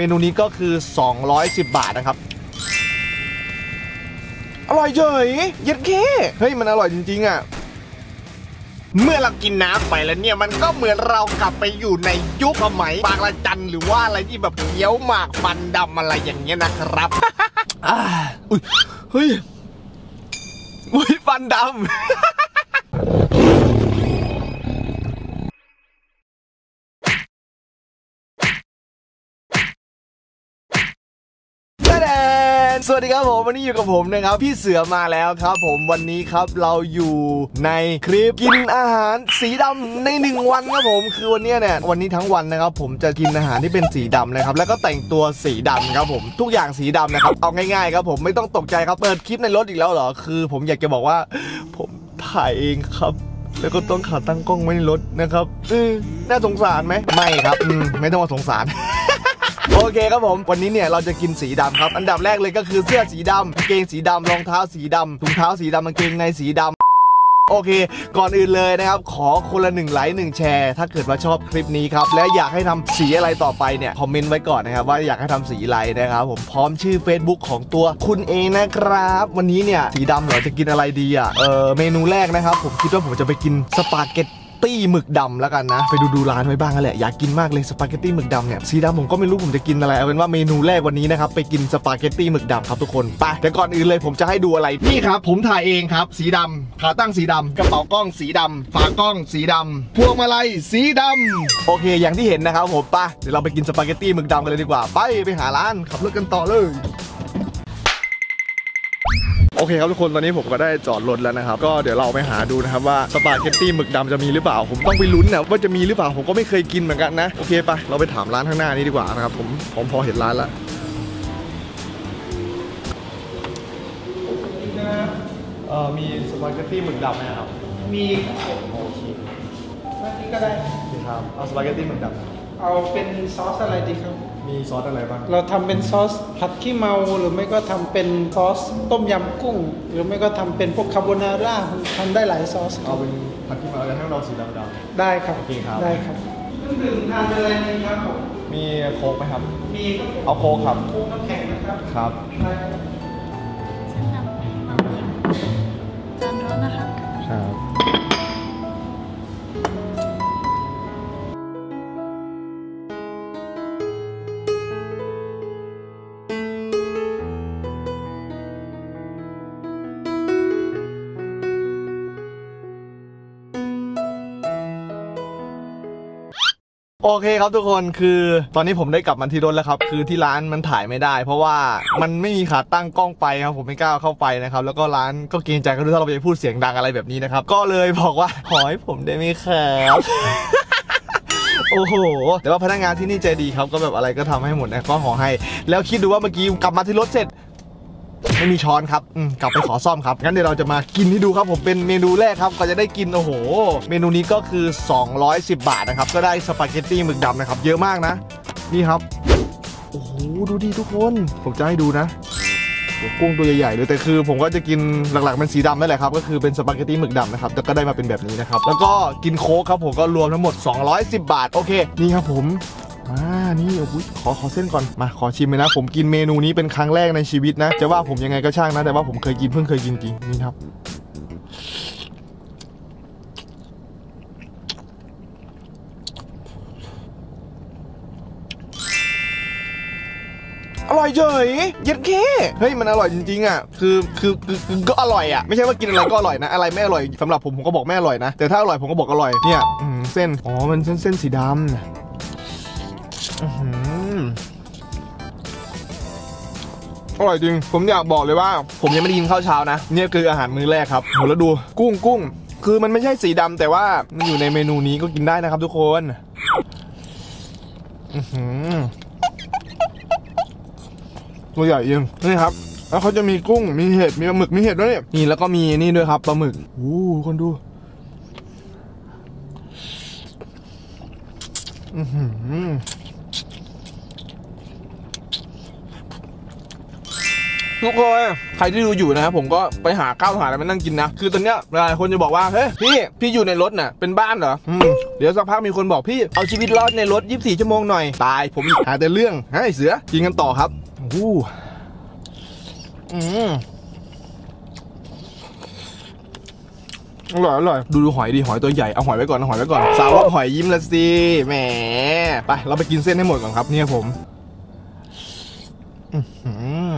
เมนูนี้ก็คือ 210 บาทนะครับ อร่อยเฉยเย็ดเคเฮ้ย มันอร่อยจริง ๆ อะ เมื่อเรากินน้ำไปแล้วเนี่ย มันก็เหมือนเรากลับไปอยู่ในยุคสมัยบางระจันหรือว่าอะไรที่แบบเคี้ยวหมากฟันดำอะไรอย่างเงี้ยนะครับอ่าอุ้ยเฮ้ยอุ้ยฟันดำ นสวัสดีครับผมวันนี้อยู่กับผมนะครับพี่เสือมาแล้วครับ ผมวันนี้ครับเราอยู่ในคลิปกินอาหารสีดำในหนึ่งวันครับผมคือวันนี้เนี่ยวันนี้ทั้งวันนะครับ ผมจะกินอาหารที่เป็นสีดำนะครับ แล้วก็แต่งตัวสีดำครับผมทุกอย่างสีดำนะครับเอาง่ายๆครับผมไม่ต้องตกใจครับเปิดคลิปในรถอีกแล้วเหรอคือ ผมอยากจะบอกว่า ผมถ่ายเองครับแล้วก็ต้องขาตั้งกล้องไว้ในรถนะครับเออน่าสงสารไหมไม่ครับอืมไม่ต้องมาสงสาร โอเคครับผม วันนี้เนี่ยเราจะกินสีดำครับ อันดับแรกเลยก็คือเสื้อสีดำกางเกงสีดำรองเท้าสีดำถุงเท้าสีดำกางเกงในสีดำโอเค ก่อนอื่นเลยนะครับ ขอคนละหนึ่งไลค์หนึ่งแชร์ ถ้าเกิดว่าชอบคลิปนี้ครับ และอยากให้ทำสีอะไรต่อไปเนี่ย คอมเมนต์ไว้ก่อนนะครับ ว่าอยากให้ทำสีอะไรนะครับ ผมพร้อมชื่อ Facebook ของตัวคุณเองนะครับ วันนี้เนี่ย สีดำเหรอจะกินอะไรดีอะ เออเมนูแรกนะครับ ผมคิดว่าผมจะไปกินสปาเกต ตี้หมึกดำแล้วกันนะ ไปดูดูร้านไว้บ้างกันแหละอยากกินมากเลยสปาเกตตี้หมึกดำเนี่ยสีดำผมก็ไม่รู้ผมจะกินอะไรเอาเป็นว่าเมนูแรกวันนี้นะครับไปกินสปาเกตตี้หมึกดำครับทุกคนไปแต่ก่อนอื่นเลยผมจะให้ดูอะไรนี่ครับผมถ่ายเองครับ สีดำขาตั้งสีดำกระเป๋ากล้องสีดำฝากล้องสีดำพวงมาลัยสีดำโอเค อย่างที่เห็นนะครับผมไปเดี๋ยวเราไปกินสปาเกตตี้หมึกดำกันเลยดีกว่า ไปไปหาร้านขับรถกันต่อเลย โอเคครับทุกคนตอนนี้ผมก็ได้จอดรถแล้วนะครับ ก็เดี๋ยวเราไปหาดูนะครับว่าสปาเกตตี้หมึกดำจะมีหรือเปล่า ผมต้องไปลุ้นนะว่าจะมีหรือเปล่าผมก็ไม่เคยกินเหมือนกันนะโอเคไปเราไปถามร้านข้างหน้านี้ดีกว่านะครับผมผมพอเห็นร้านละเออมีสปาเกตตี้หมึกดำไหมครับ มีครับผมโอเคอันนี้ก็ได้ครับเอาสปาเกตตี้หมึกดำเอาเป็นซอสอะไรดีครับ มีซอสอะไรบ้าง เราทำเป็นซอสผัดขี้เมาหรือไม่ก็ทำเป็นซอสต้มยำกุ้ง หรือไม่ก็ทำเป็นพวกคาโบนาร่าทำได้หลายซอสครับเอาเป็นผัดขี้เมาแล้วให้เราสีดำๆได้ครับโอเคครับได้ครับเครื่องดื่มทานอะไรดีครับผมมีโค้กไหมครับ มีครับผมเอาโค้กครับโค้กน้ำแข็งนะครับครับได้ครับเส้นดำเอาค่ะจานร้อนนะคะครับ ครับทุกคนคือตอนนี้ผมได้กลับมาที่รถแล้วครับ คือที่ร้านมันถ่ายไม่ได้ เพราะว่ามันไม่มีขาตั้งกล้องไปครับผมไม่กล้าเข้าไปนะครับ แล้วก็ร้านก็เกรงใจกันด้วยถ้าเราไปพูดเสียงดังอะไรแบบนี้นะครับ ก็เลยบอกว่าขอให้ผมได้ไหมครับโอ้โห แต่ว่าพนักงานที่นี่ใจดีครับ ก็แบบอะไรก็ทำให้หมดนะก็ขอให้ แล้วคิดดูว่าเมื่อกี้กลับมาที่รถเสร็จ ไม่มีช้อนครับกลับไปขอซ่อมครับ งั้นเดี๋ยวเราจะมากินให้ดูครับ ผมเป็นเมนูแรกครับก็จะได้กิน โอ้โห เมนูนี้ก็คือ 210 บาทนะครับ ก็ได้สปาเกตตี้หมึกดำนะครับ เยอะมากนะ นี่ครับ โอ้โห ดูดิทุกคน ผมจะให้ดูนะกุ้งตัวใหญ่ๆเลยแต่คือผมก็จะกินหลักๆเป็นสีดำนั่นแหละครับ ก็คือเป็นสปาเกตตี้หมึกดำนะครับแต่ก็ได้มาเป็นแบบนี้นะครับ แล้วก็กินโค้กครับผมก็รวมทั้งหมด 210 บาท โอเค นี่ครับผม นี่โอ้โหขอขอเส้นก่อนมาขอชิมเลยนะ ผมกินเมนูนี้เป็นครั้งแรกในชีวิตนะ จะว่าผมยังไงก็ช่างนะ แต่ว่าผมเคยกินเพิ่งเคยกินจริงนี่ครับอร่อยเฉยเย็ดเคเฮ้ยมันอร่อยจริงๆอะคือคือคือก็อร่อยอะไม่ใช่ว่ากินอะไรก็อร่อยนะอะไรไม่อร่อยสำหรับผมผมก็บอกไม่อร่อยนะแต่ถ้าอร่อยผมก็บอกอร่อยเนี่ยเส้นอ๋อมันเส้นเส้นสีดำ อื้อหืออร่อยจริง ผมอยากบอกเลยว่า ผมยังไม่ได้กินข้าวเช้านะ เนี่ยคืออาหารมื้อแรกครับโหแล้วดู กุ้งกุ้ง คือมันไม่ใช่สีดำแต่ว่ามันอยู่ในเมนูนี้ก็กินได้นะครับทุกคนอือหือตัวใหญ่จริงนี่ครับ แล้วเขาจะมีกุ้ง มีเห็ด มีปลาหมึก มีเห็ดด้วยเนี่ยนี่ แล้วก็มีนี่ด้วยครับปลาหมึกโอ้โหคนดูอือหือ ทุกคนใครที่ดูอยู่นะครับผมก็ไปหาข้าวหาอะไรมานั่งกินนะ คือตอนเนี้ยหลายคนจะบอกว่าเฮ้ยพี่พี่อยู่ในรถน่ะเป็นบ้านเหรออืมเดี๋ยวสักพักมีคนบอกพี่เอาชีวิตรอดในรถ 24 ชั่วโมงหน่อยตาย ผมอีกหาแต่เรื่องให้เสือกินกันต่อครับอู้อืมอร่อยอร่อยดูดูหอยดิหอยตัวใหญ่เอาหอยไว้ก่อนเอาหอยไว้ก่อน สาวกหอยยิ้มละสิแหมไปเราไปกินเส้นให้หมดก่อนครับเนี่ยผม อืม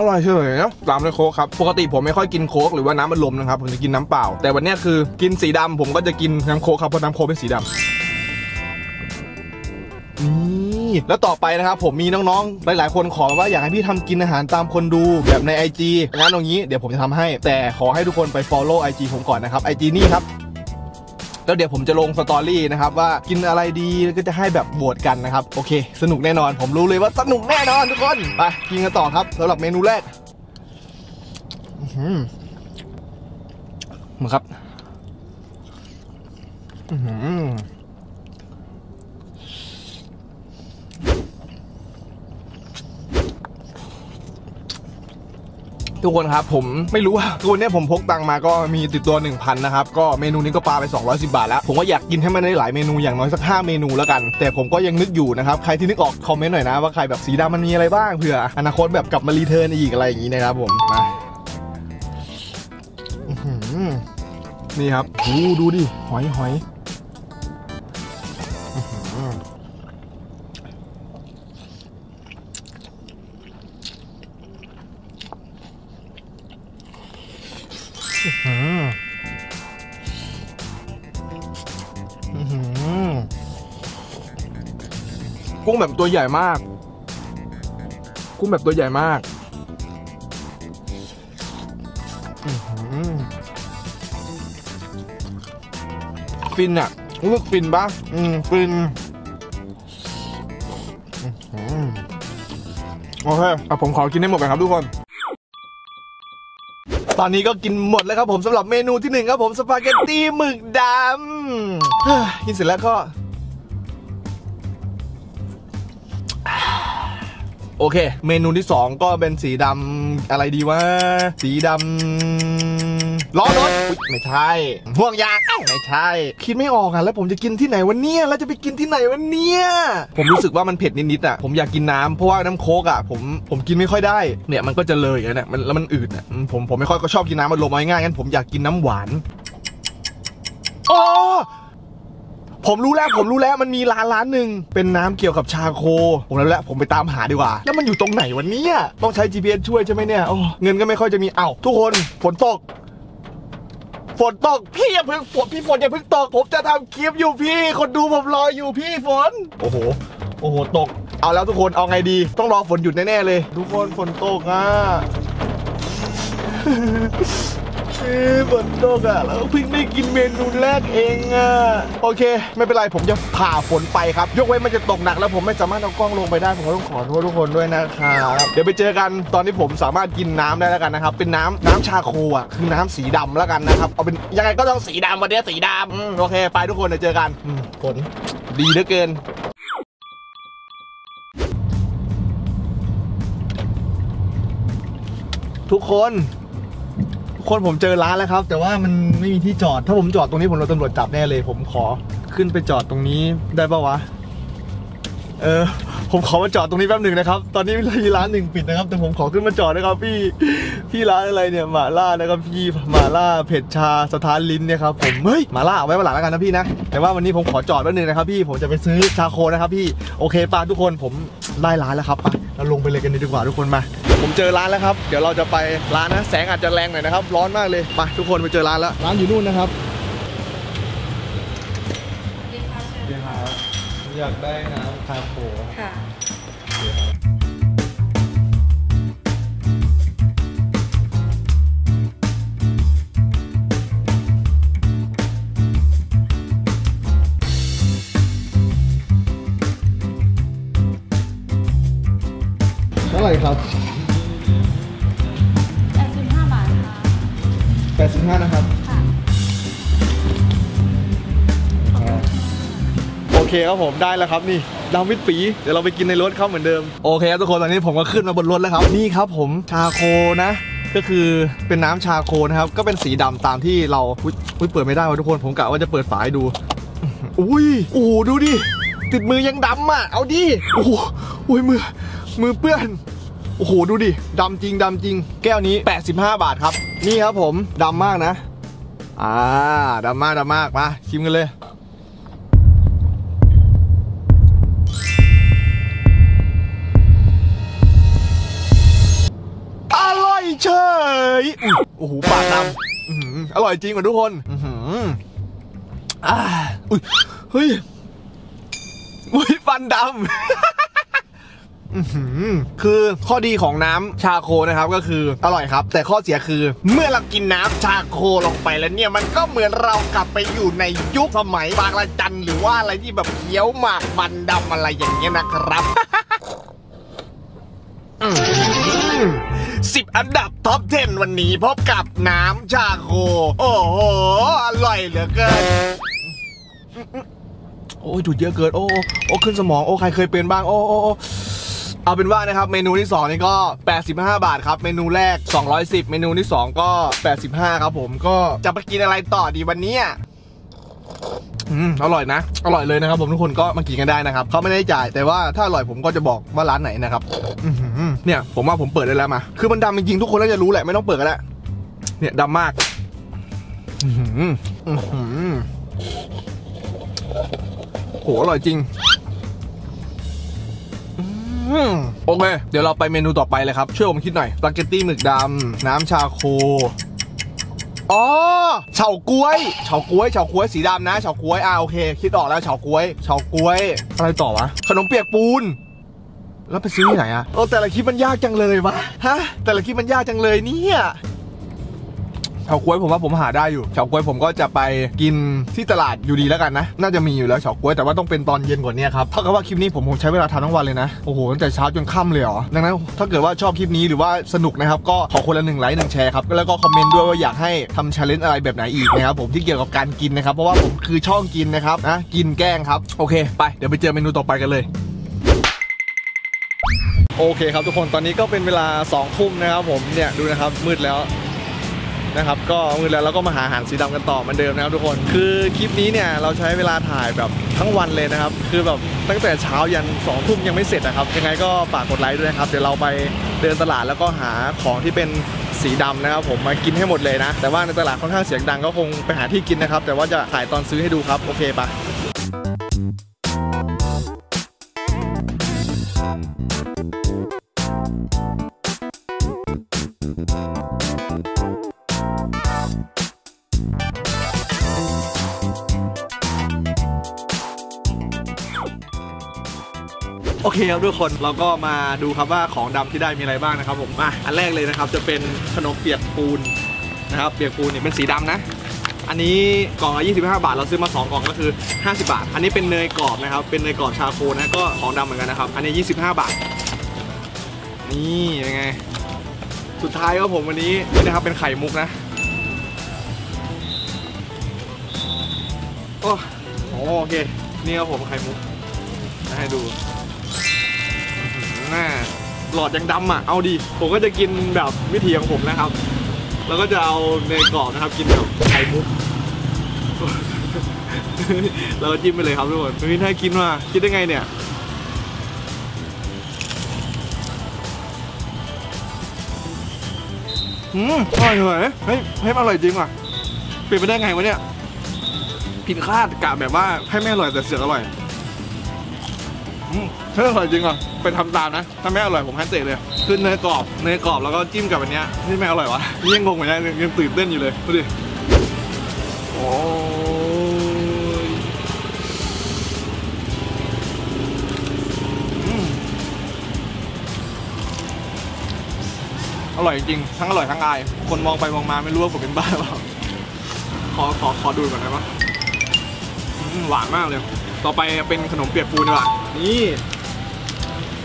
อร่อยเฉยนะตามด้วยโค้กครับ ปกติผมไม่ค่อยกินโค้กหรือว่าน้ำอัดลมนะครับ ผมจะกินน้ำเปล่า แต่วันนี้คือกินสีดำผมก็จะกินน้ำโค้กครับเพราะน้ำโค้กเป็นสีดำนี่แล้วต่อไปนะครับผมมีน้องๆ หลาย ๆ คนขอว่าอยากให้พี่ทำกินอาหารตามคนดูแบบใน IG งั้นตรงนี้เดี๋ยวผมจะทำให้ แต่ขอให้ทุกคนไป follow IG ผมก่อนนะครับ IG นี่ครับ แล้วเดี๋ยวผมจะลงสตอรี่นะครับว่ากินอะไรดีแล้วก็จะให้แบบบวชกันนะครับ โอเค สนุกแน่นอน ผมรู้เลยว่าสนุกแน่นอนทุกคนไปกินกันต่อครับสำหรับเมนูแรกอืมาครับ อืม ทุกคนครับผมไม่รู้ว่าคือวันนี้ผมพกตังมาก็มีติดตัว 1,000นะครับก็เมนูนี้ก็ปาไป 210 บาทแล้ว ผมก็อยากกินให้มันได้หลายเมนูอย่างน้อยสัก 5 เมนูแล้วกัน แต่ผมก็ยังนึกอยู่นะครับใครที่นึกออกคอมเมนต์หน่อยนะว่าใครแบบสีดำมันมีอะไรบ้างเผื่ออนาคตแบบกลับมา return อีกอะไรอย่างนี้นะครับผมมานี่ครับดูดิหอยหอย อืมกุ้งแบบตัวใหญ่มาก กุ้งแบบตัวใหญ่มากฟินอะรู้สึกฟินปะอืมฟินโอเคอะผมขอกินให้หมดกันครับทุกคน ตอนนี้ก็กินหมดแล้วครับผมสำหรับเมนูที่หนึ่งครับผมสปาเกตตี้หมึกดำกินเสร็จแล้วก็โอเค เมนูที่2ก็เป็นสีดำอะไรดีวะสีดำ ล้อรถไม่ใช่ห่วงยางไม่ใช่ คิดไม่ออกอะแล้วผมจะกินที่ไหนวันเนี้ยแล้วจะไปกินที่ไหนวันเนี้ยผมรู้สึกว่ามันเผ็ดนิดๆอะผมอยากกินน้ำเพราะว่าน้ำโค้กอะผมผมกินไม่ค่อยได้เนี่ยมันก็จะเลยอย่างเงี้ยมันแล้วมันอืดอะผมผมไม่ค่อยก็ชอบกินน้ำมันลมอาง่ายๆงั้นผมอยากกินน้ำหวานอ๋อผมรู้แล้วผมรู้แล้วมันมีร้านร้านหนึ่งเป็นน้ำเกี่ยวกับชาโค ผมรู้แล้วผมไปตามหาดีกว่า แล้วมันอยู่ตรงไหนวันนี้ต้องใช้ GPS ช่วยใช่ไหมเนี่ยโอ้เงินก็ไม่ค่อยจะมีเอ้าทุกคนฝนตก ฝนตกพี่อย่าเพิ่งฝนพี่ฝนอย่าเพิ่งตกผมจะทำคลิปอยู่พี่ คนดูผมรออยู่พี่ฝน โอ้โห โอ้โหตก เอาแล้วทุกคนเอาไงดี ต้องรอฝนหยุดแน่ๆเลย ทุกคนฝนตกอะเอ้ย ฝนตกอะแล้วเพิ่งได้กินเมนูแรกเองอะโอเค ไม่เป็นไรผมจะผ่าฝนไปครับ ยกเว้นมันจะตกหนักแล้วผมไม่สามารถเอากล้องลงไปได้ ผมก็ต้องขอโทษทุกคนด้วยนะครับเดี๋ยวไปเจอกันตอนที่ผมสามารถกินน้ำได้แล้วกันนะครับ เป็นน้ำน้ำชาโคอะคือน้ำสีดำแล้วกันนะครับเอาเป็นยังไงก็ต้องสีดำวันนี้สีดำโอเค ไปทุกคนเดี๋ยวเจอกันฝนดีเหลือเกินทุกคน คนผมเจอร้านแล้วครับ แต่ว่ามันไม่มีที่จอด ถ้าผมจอดตรงนี้ผมโดนตำรวจจับแน่เลย ผมขอขึ้นไปจอดตรงนี้ได้ปะวะ เออ ผมขอมาจอดตรงนี้แป๊บหนึ่งนะครับ ตอนนี้มีร้านหนึ่งปิดนะครับ แต่ผมขอขึ้นมาจอดนะครับ พี่ พี่ร้านอะไรเนี่ยหมาล่านะครับพี่หมาล่าเผ็ดชาสถานลิ้นเนี่ยครับผม เฮ้ยหมาล่าเอาไว้วันหลังแล้วกันนะพี่นะ แต่ว่าวันนี้ผมขอจอดแป๊บหนึ่งนะครับ พี่ ผมจะไปซื้อชาโคนะครับ พี่ โอเคป่ะทุกคนผม ได้ร้านแล้วครับไปเราลงไปเลยกันดีกว่าทุกคนมา ผมเจอร้านแล้วครับ เดี๋ยวเราจะไปร้านนะ แสงอาจจะแรงหน่อยนะครับ ร้อนมากเลยไปทุกคนไปเจอร้านแล้ว ร้านอยู่นู่นนะครับอยากได้น้ำคาโคค่ะ ท่าไหร่ครับ 85 บาทค่ะ 85 นะครับ ค่ะ โอเคเคครับผมได้แล้วครับนี่ดำมิดปี เดี๋ยวเราไปกินในรถครับเหมือนเดิม โอเคครับทุกคนตอนนี้ผมก็ขึ้นมาบนรถแล้วครับ นี่ครับผมชาโคนะ ก็คือเป็นน้ำชาโคนะครับ ก็เป็นสีดำตามที่เราอุ๊ยอุ๊ยเปิดไม่ได้ว่ะทุกคนผมกะว่าจะเปิดฝาให้ดู อุ้ยโอ้โหดูดิ ติดมือยังดำอะ เอาดิ โอ้โหอุ้ยมือ มือเปื้อน โอ้โห ดูดิดำจริงดำจริง แก้วนี้ 85 บาทครับ นี่ครับผมดำมากนะ อ่าดำมากดำมาก มา ชิมกันเลยอร่อยเฉยโอ้โห ปากดำอร่อยจริงกว่าทุกคนอือหืออ่าอุ้ย เฮ้ย อุ้ย ฟันดำ คือข้อดีของน้ำชาโคนะครับก็คืออร่อยครับ แต่ข้อเสียคือเมื่อเรากินน้ำชาโคลงไปแล้วเนี่ยมันก็เหมือนเรากลับไปอยู่ในยุคสมัยบางระจันหรือว่าอะไรที่แบบเคี้ยวหมากฟันดำอะไรอย่างเงี้ยนะครับสิบอันดับท็อป 10 วันนี้พบกับน้ำชาโค โอ้โห อร่อยเหลือเกิน โอ้ยดูดเยอะเกิน โอ้โอ้ขึ้นสมอง โอ้ ใครเคยเป็นบ้าง โอ้โอ้ เอาเป็นว่านะครับเมนูที่ 2 นี่ก็ 85 บาทครับ เมนูแรก 210 เมนูที่ 2 ก็ 85 ครับผมก็จะไปกินอะไรต่อดีวันนี้อืมอร่อยนะ อร่อยเลยนะครับ ผมทุกคนก็มากินกันได้นะครับเขาไม่ได้จ่ายแต่ว่าถ้าอร่อยผมก็จะบอกว่าร้านไหนนะครับเนี่ยผมว่าผมเปิดได้แล้วมา คือมันดำจริงๆทุกคนน่าจะรู้แหละไม่ต้องเปิดก็ได้เนี่ยดำมากโหอร่อยจริง โอเค เดี๋ยวเราไปเมนูต่อไปเลยครับ ช่วยผมคิดหน่อยสปาเกตตี้หมึกดำน้ำชาโคอ๋อเฉาก้วยเฉาก้วยเฉาก้วยสีดำนะเฉาก้วยอ่าโอเค คิดออกแล้วเฉาก้วยเฉาก้วย อะไรต่อวะ ขนมเปียกปูน แล้วไปซื้อที่ไหนอะโอ้แต่ละคลิปมันยากจังเลยวะฮะแต่ละคลิปมันยากจังเลยเนี่ย เฉาก๊วยผมว่าผมหาได้อยู่เฉาก๊วยผมก็จะไปกินที่ตลาดอยู่ดีแล้วกันนะ น่าจะมีอยู่แล้วเฉาก๊วยแต่ว่าต้องเป็นตอนเย็นกว่านี้ครับเท่ากับว่าคลิปนี้ผมคงใช้เวลาทำทั้งวันเลยนะโอ้โหตั้งแต่เช้าจนค่ำเลยเหรอดังนั้นถ้าเกิดว่าชอบคลิปนี้หรือว่าสนุกนะครับก็ขอคนละหนึ่งไลค์หนึ่งแชร์ครับแล้วก็คอมเมนต์ด้วยว่าอยากให้ทำ challenge อะไรแบบไหนอีกนะครับผมที่เกี่ยวกับการกินนะครับเพราะว่าผมคือช่องกินนะครับนะกินแกล้งครับโอเคไปเดี๋ยวไปเจอเมนูต่อไปกันเลยโอเคครับทุกคนตอนนี้ก็เป็นเวลา2ทุ่มนะครับผมเนี่ยดูนะครับมืดแล้ว นะครับก็มืดแล้วเราก็มาหาอาหารสีดำกันต่อเหมือนเดิมนะครับทุกคนคือคลิปนี้เนี่ยเราใช้เวลาถ่ายแบบทั้งวันเลยนะครับ คือแบบตั้งแต่เช้ายัน2องทุ่มยังไม่เสร็จนะครับ ยังไงก็ฝากกดไลค์ด้วยนะครับ เดี๋ยวเราไปเดินตลาดแล้วก็หาของที่เป็นสีดำนะครับผมมากินให้หมดเลยนะ แต่ว่าในตลาดค่อนข้างเสียงดังก็คงไปหาที่กินนะครับ แต่ว่าจะถ่ายตอนซื้อให้ดูครับ โอเคปะ โอเคครับทุกคนเราก็มาดูครับว่าของดำที่ได้มีอะไรบ้างนะครับผมมาอันแรกเลยนะครับจะเป็นขนมเปียกปูนนะครับเปียกปูนเนี่ยเป็นสีดำนะ อันนี้กล่องละ25 บาท เราซื้อมา 2 กล่องก็คือ 50 บาท อันนี้เป็นเนยกรอบนะครับ เป็นเนยกรอบชาโคนะก็ของดำเหมือนกันนะครับ อันนี้ 25 บาท นี่ยังไง สุดท้ายครับผมวันนี้นี่นะครับเป็นไข่มุกนะโอ้โอเค นี่ครับผมไข่มุกให้ดู หลอดยังดำอะ เอาดิผมก็จะกินแบบวิธีของผมนะครับ แล้วก็จะเอาเนกรอบนะครับ กินกับไข่มุกแล้วก็จิ้มไปเลยครับทุกคนวันนี้ถ้ากินว่าคิดได้ไงเนี่ยอืมอร่อยเลยเฮ้ยเฮ้อร่อยจริงว่ะเปลี่ยนไปได้ไงวะเนี่ยผิดคาดกะแบบว่าให้ไม่อร่อยแต่เสือกอร่อย เฮ้ยอร่อยจริงอะไปทำตามนะ ถ้าไม่อร่อยผมให้เตะเลยคือเนยกรอบเนยกรอบแล้วก็จิ้มกับอันเนี้ยนี่ไม่อร่อยวะนี่ยังงงเหมือนกันยังตื่นเต้นอยู่เลยดูดิโอ้ยอร่อยจริง ทั้งอร่อยทั้งอาย คนมองไปมองมาไม่รู้ว่าผมเป็นบ้าหรือเปล่า ขอขอขอดูก่อนได้ปะอืมหวานมากเลย ต่อไปเป็นขนมเปียกปูนดีกว่านี่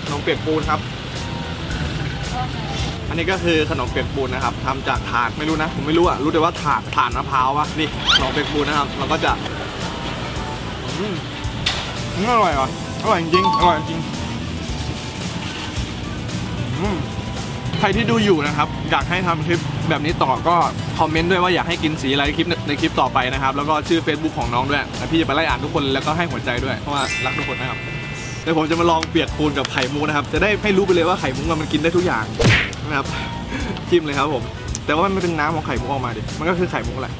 ขนมเปียกปูนครับ อันนี้ก็คือขนมเปียกปูนนะครับทำจากถานไม่รู้นะ ผมไม่รู้อะรู้แต่ว่าถานถ่านมะพร้าววะนี่ขนมเปียกปูนนะครับเราก็จะอืมอร่อยว่ะอร่อยจริงอร่อยจริงอืมใครที่ดูอยู่นะครับ อยากให้ทำคลิปแบบนี้ต่อก็คอมเมนต์ด้วยว่าอยากให้กินสีอะไรในคลิปในคลิปต่อไปนะครับ แล้วก็ชื่อ Facebook ของน้องด้วยพี่จะไปไล่อ่านทุกคนแล้วก็ให้หัวใจด้วยเพราะว่ารักทุกคนนะครับเดี๋ยวผมจะมาลองเปียกปูนกับไข่มุกนะครับ จะได้ให้รู้ไปเลยว่าไข่มุกมันกินได้ทุกอย่างนะครับจิ้มเลยครับผม แต่ว่ามันเป็นน้ำของไข่มุกออกมาดิมันก็คือไข่มุกแหละ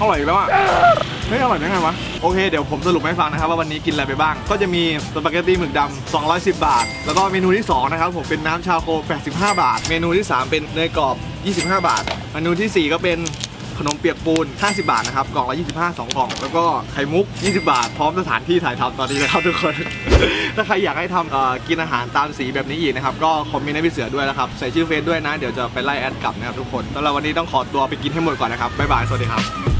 อร่อยอีกแล้วอะเฮ้ยอร่อยได้ไงวะ โอเค เดี๋ยวผมสรุปให้ฟังนะครับว่าวันนี้กินอะไรไปบ้าง ก็จะมีสปาเกตตี้หมึกดำ210 บาท แล้วก็เมนูที่ 2 นะครับ ผมเป็นน้ำ charcoal 85 บาท เมนูที่ 3 เป็นเนยกรอบ 25 บาท เมนูทีสี่ 4 ก็เป็นขนมเปียกปูน 50 บาทนะครับ กล่องละ 25 2 กล่อง แล้วก็ไข่มุก 20 บาท พร้อมสถานที่ถ่ายทำตอนนี้นะครับทุกคน ถ้าใครอยากให้ทำกินอาหารตามสีแบบนี้อีกนะครับ ก็คอมเมนต์ให้พี่เสือด้วยนะครับ ใส่ชื่อเฟซด้วยนะ เดี๋ยวจะไปไล่ add กลับนะครับทุกคนสำหรับวันนี้ต้องขอตัวไปกินให้หมดก่อนนะครับ บ๊ายบาย สวัสดีครับ